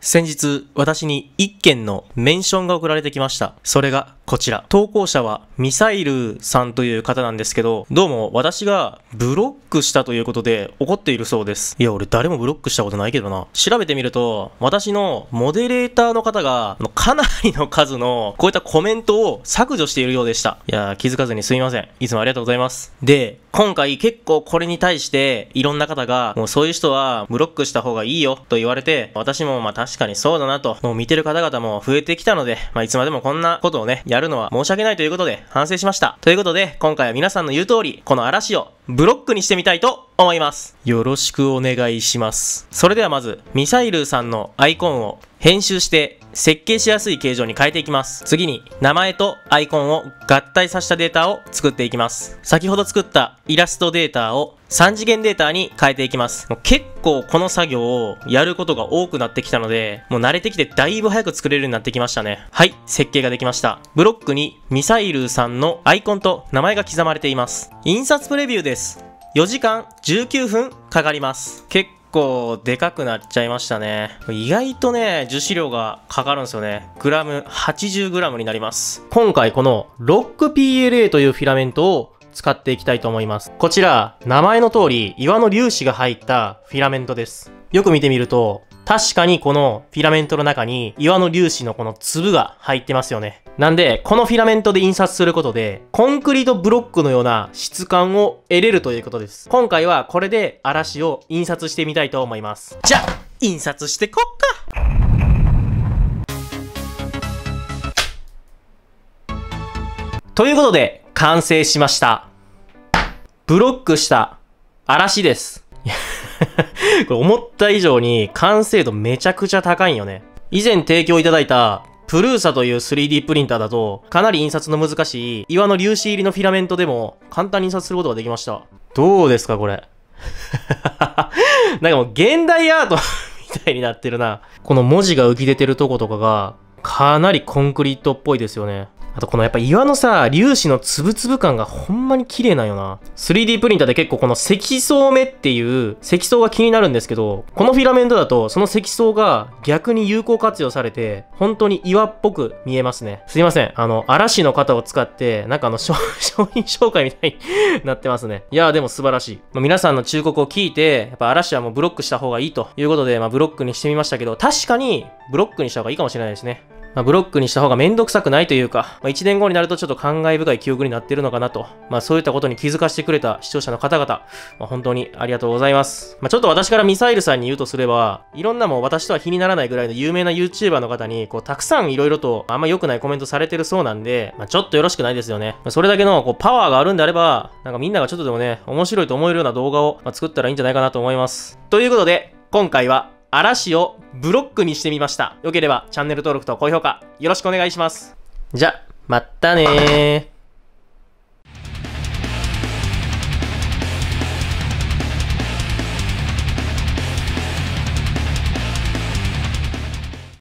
先日、私に一件のメンションが送られてきました。それがこちら。投稿者はミサイルさんという方なんですけど、どうも私がブロックしたということで怒っているそうです。いや、俺誰もブロックしたことないけどな。調べてみると、私のモデレーターの方が、かなりの数のこういったコメントを削除しているようでした。いや、気づかずにすみません。いつもありがとうございます。で、今回結構これに対していろんな方が、もうそういう人はブロックした方がいいよと言われて、私もまあ確かにそうだなと、もう見てる方々も増えてきたので、まあいつまでもこんなことをね、やるのは申し訳ないということで反省しました。ということで、今回は皆さんの言う通り、この嵐をブロックにしてみたいと思います。よろしくお願いします。それではまず、ミサイルさんのアイコンを編集して設計しやすい形状に変えていきます。次に、名前とアイコンを合体させたデータを作っていきます。先ほど作ったイラストデータを3次元データに変えていきます。もう結構この作業をやることが多くなってきたので、もう慣れてきてだいぶ早く作れるようになってきましたね。はい、設計ができました。ブロックにミサイルさんのアイコンと名前が刻まれています。印刷プレビューです。4時間19分かかります。結構でかくなっちゃいましたね。意外とね、樹脂量がかかるんですよね。グラム 80g になります。今回この 6PLA というフィラメントを使っていきたいと思います。こちら、名前の通り岩の粒子が入ったフィラメントです。よく見てみると、確かにこのフィラメントの中に岩の粒子のこの粒が入ってますよね。なんで、このフィラメントで印刷することで、コンクリートブロックのような質感を得れるということです。今回はこれで嵐を印刷してみたいと思います。じゃあ、印刷してこっかということで、完成しました。ブロックした嵐です。これ思った以上に完成度めちゃくちゃ高いんよね。以前提供いただいたプルーサという 3D プリンターだとかなり印刷の難しい岩の粒子入りのフィラメントでも簡単に印刷することができました。どうですかこれ？なんかもう現代アート みたいになってるな。この文字が浮き出てるとことかがかなりコンクリートっぽいですよね。あとこのやっぱ岩のさ、粒子のつぶつぶ感がほんまに綺麗なんよな。3D プリンターで結構この積層目っていう積層が気になるんですけど、このフィラメントだとその積層が逆に有効活用されて、本当に岩っぽく見えますね。すいません。あの、嵐の型を使って、なんかあの商、品紹介みたいに なってますね。いやーでも素晴らしい。まあ皆さんの忠告を聞いて、やっぱ嵐はもうブロックした方がいいということで、まあブロックにしてみましたけど、確かにブロックにした方がいいかもしれないですね。まあ、ブロックにした方がめんどくさくないというか、まあ、1年後になるとちょっと感慨深い記憶になってるのかなと、まあ、そういったことに気づかせてくれた視聴者の方々、まあ、本当にありがとうございます。まあ、ちょっと私からミサイルさんに言うとすれば、いろんなもう私とは比にならないぐらいの有名な YouTuber の方に、こう、たくさんいろいろとあんま良くないコメントされてるそうなんで、まあ、ちょっとよろしくないですよね。まあ、それだけのこうパワーがあるんであれば、なんかみんながちょっとでもね、面白いと思えるような動画を、作ったらいいんじゃないかなと思います。ということで、今回は嵐をブロックにしてみました。よければチャンネル登録と高評価よろしくお願いします。じゃ、またね。